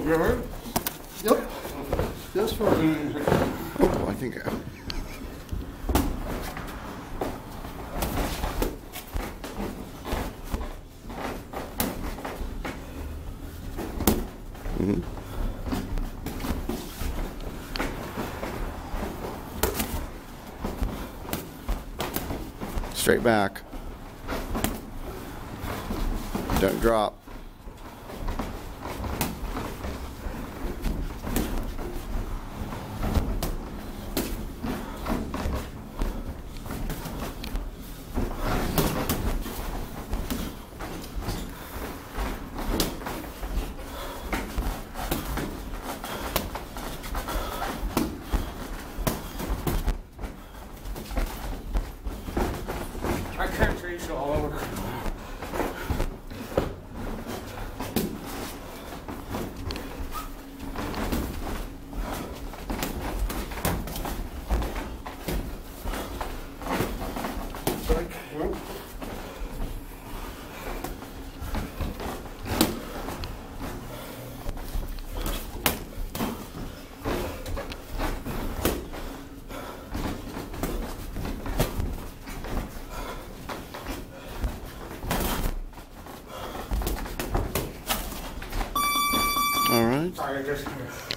right? Yep. Just for Oh, I think. Mhm. Straight back. Don't drop. I can't chase you all over. All right. Sorry, I just.